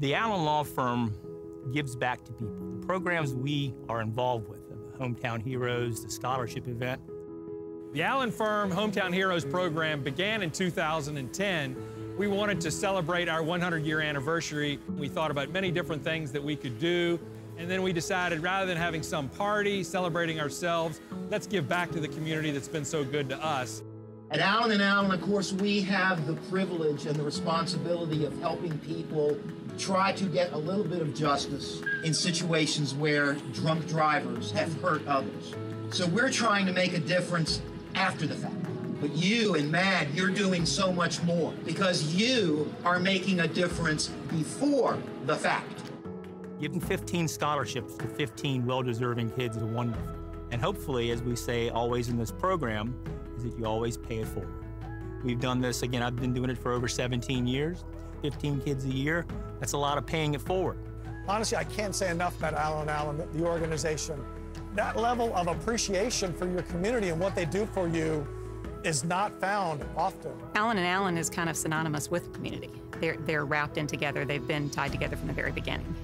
The Allen Law Firm gives back to people. The programs we are involved with, the Hometown Heroes, the scholarship event. The Allen Firm Hometown Heroes program began in 2010. We wanted to celebrate our 100 year anniversary. We thought about many different things that we could do. And then we decided rather than having some party celebrating ourselves, let's give back to the community that's been so good to us. At Allen and Allen, of course, we have the privilege and the responsibility of helping people try to get a little bit of justice in situations where drunk drivers have hurt others. So we're trying to make a difference after the fact. But you and MADD, you're doing so much more because you are making a difference before the fact. Giving 15 scholarships to 15 well deserving kids is wonderful. And hopefully, as we say always in this program, is that you always pay it forward. We've done this, again, I've been doing it for over 17 years, 15 kids a year. That's a lot of paying it forward. Honestly, I can't say enough about Allen Allen, the organization. That level of appreciation for your community and what they do for you is not found often. Allen and Allen is kind of synonymous with community. They're, they're wrapped in together. They've been tied together from the very beginning.